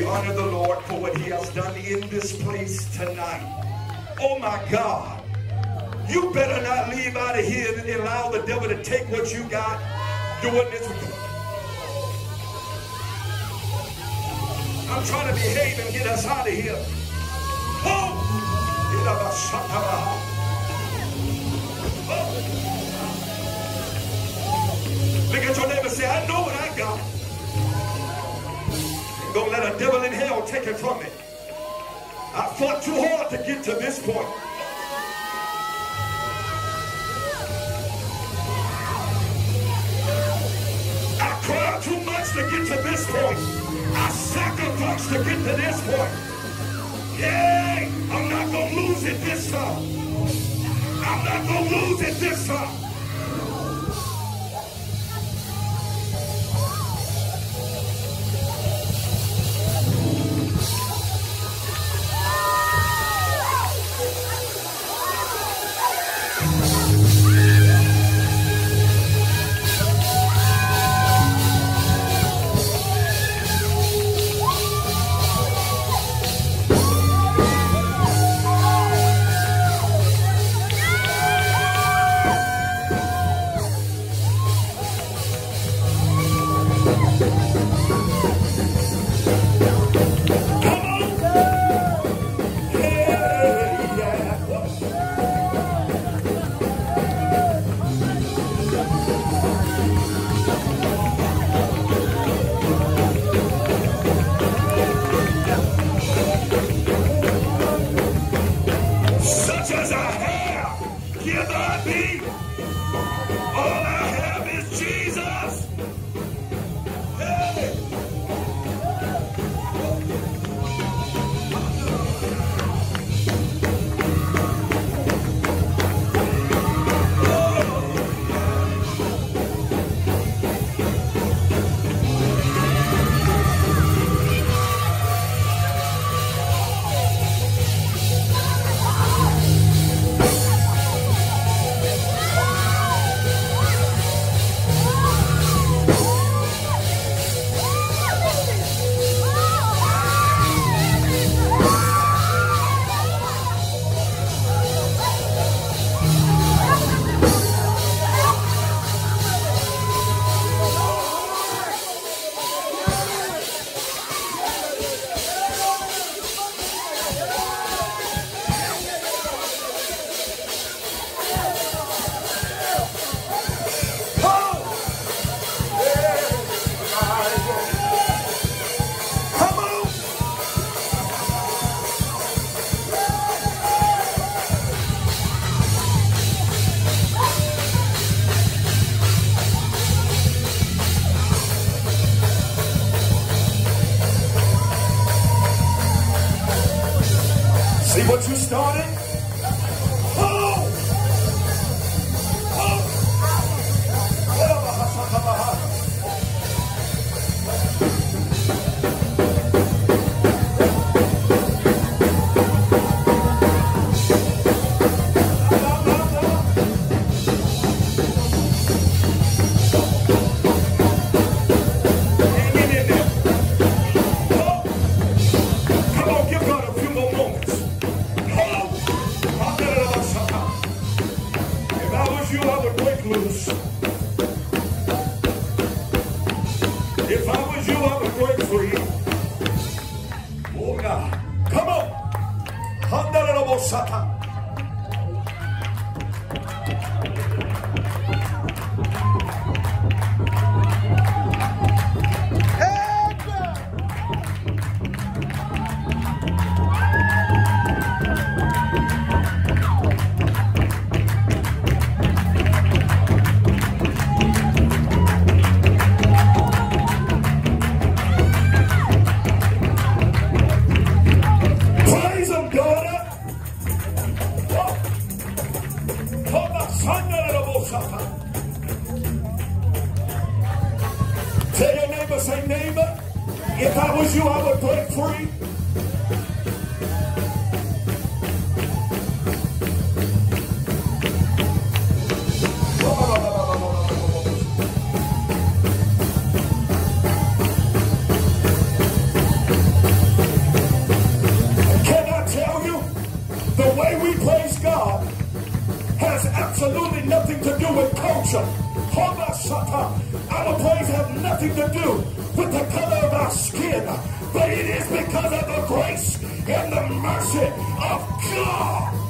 We honor the Lord for what he has done in this place tonight. Oh my God. You better not leave out of here and allow the devil to take what you got Do doing this. I'm trying to behave and get us out of here. Oh! Look at your neighbor say, I know what I got. Devil in hell take it from me. I fought too hard to get to this point. I cried too much to get to this point. I sacrificed to get to this point. Yay! I'm not going to lose it this time. I'm not going to lose it this time. Started? Handarabosata. Praise Tell your neighbor, say neighbor, if I was you, I would break free. Our praise have nothing to do with the color of our skin, but it is because of the grace and the mercy of God.